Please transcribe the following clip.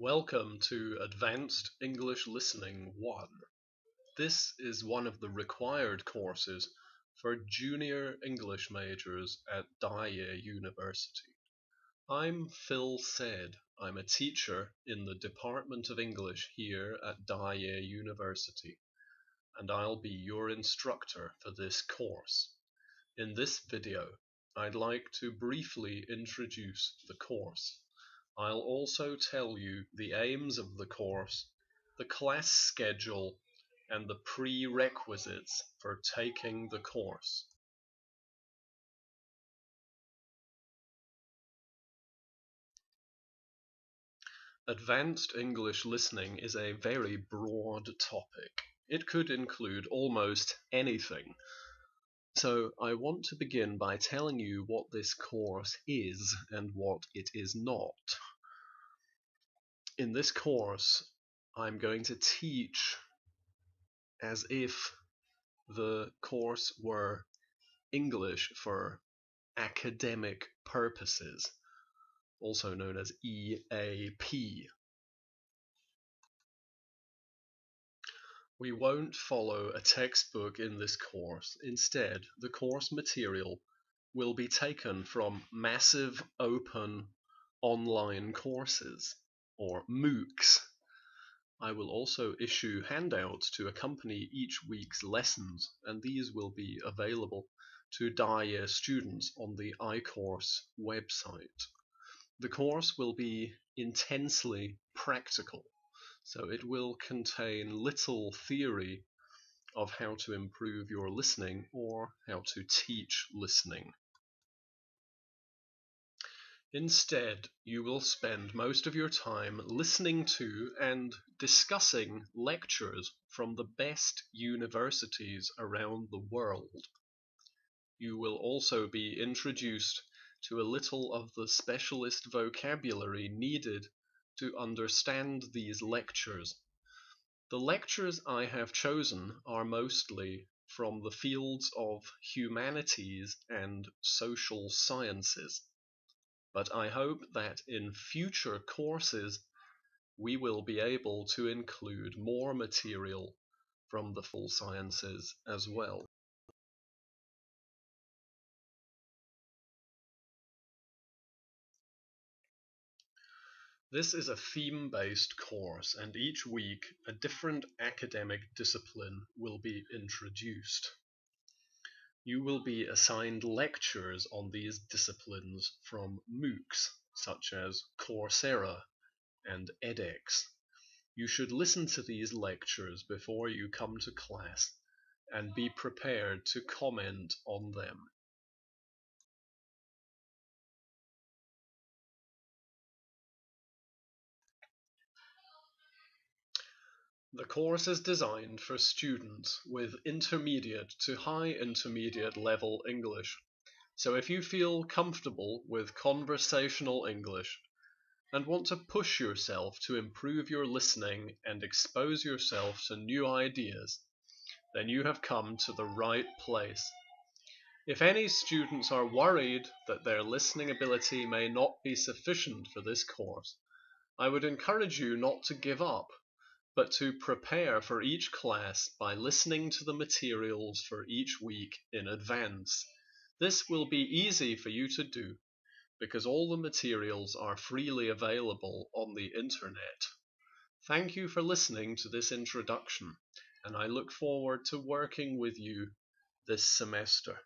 Welcome to Advanced English Listening 1. This is one of the required courses for junior English majors at Da-Yeh University. I'm Phil Sced. I'm a teacher in the Department of English here at Da-Yeh University, and I'll be your instructor for this course. In this video, I'd like to briefly introduce the course. I'll also tell you the aims of the course, the class schedule, and the prerequisites for taking the course. Advanced English listening is a very broad topic. It could include almost anything. So I want to begin by telling you what this course is and what it is not. In this course, I'm going to teach as if the course were English for academic purposes, also known as EAP. We won't follow a textbook in this course. Instead, the course material will be taken from massive open online courses or MOOCs. I will also issue handouts to accompany each week's lessons, and these will be available to Da-Yeh students on the iCourse website. The course will be intensely practical, so it will contain little theory of how to improve your listening or how to teach listening. Instead, you will spend most of your time listening to and discussing lectures from the best universities around the world. You will also be introduced to a little of the specialist vocabulary needed to understand these lectures. The lectures I have chosen are mostly from the fields of humanities and social sciences but I hope that in future courses we will be able to include more material from the full sciences as well. This is a theme-based course and each week a different academic discipline will be introduced. You will be assigned lectures on these disciplines from MOOCs such as Coursera and edX. You should listen to these lectures before you come to class and be prepared to comment on them. The course is designed for students with intermediate to high intermediate level English. So if you feel comfortable with conversational English and want to push yourself to improve your listening and expose yourself to new ideas, then you have come to the right place. If any students are worried that their listening ability may not be sufficient for this course, I would encourage you not to give up but to prepare for each class by listening to the materials for each week in advance. This will be easy for you to do because all the materials are freely available on the internet. Thank you for listening to this introduction, and I look forward to working with you this semester.